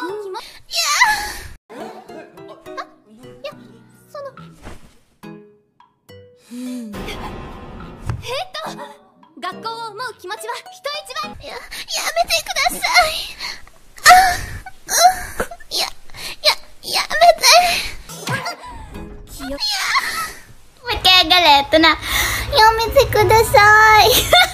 気もいやあいやそのえっと学校を思う気持ちは人一倍ややめてくださいあうんいやややめて気をい。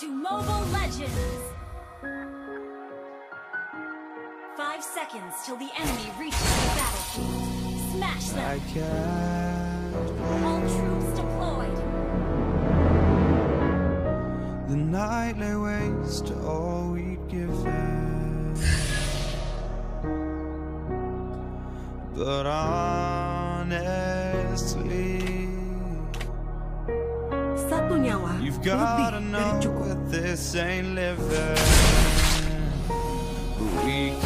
to Mobile Legends! Five seconds till the enemy reaches the battlefield. Smash them! All troops deployed. The night lay waste to all we'd given. But honestly, you've gotta dari know that this ain't living. We.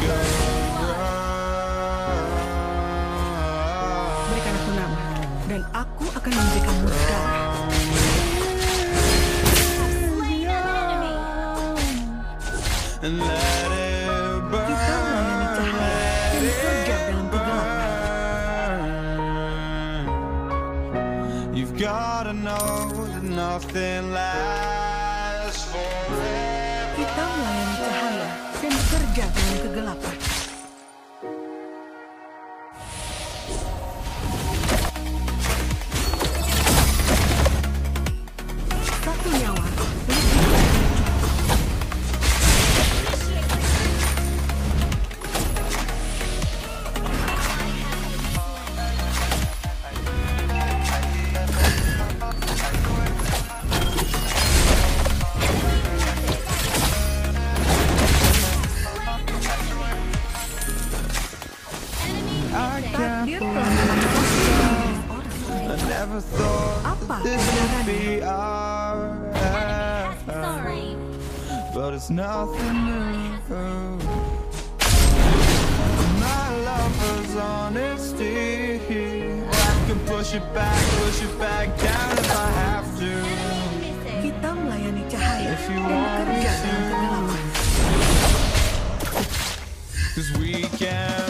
Berikan aku nama, dan aku akan memberikanmu it's nothing new. My lover's honesty. I can push it back, push it back down if I have to. Cause we can.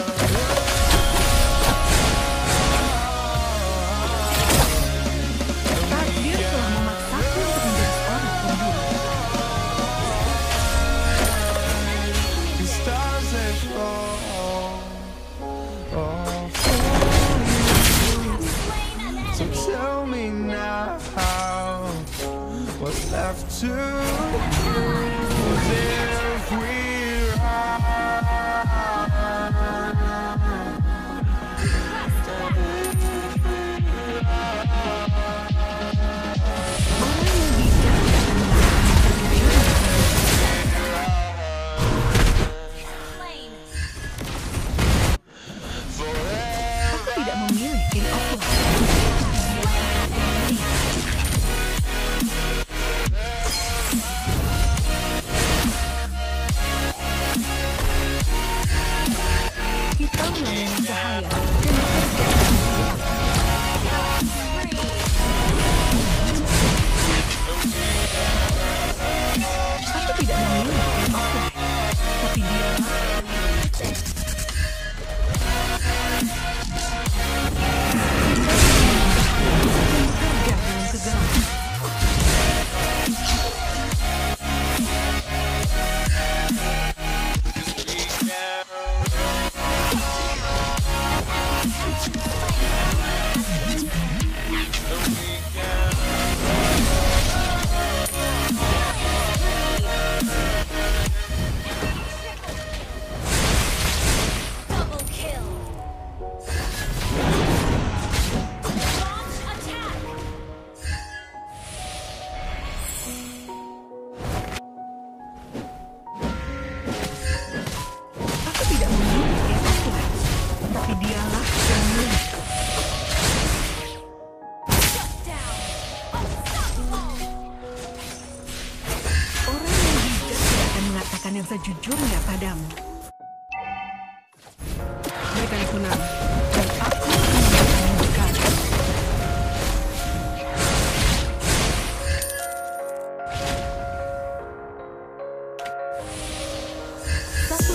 sejujurnya padamu. Berikan aku nama, dan aku akan. Satu.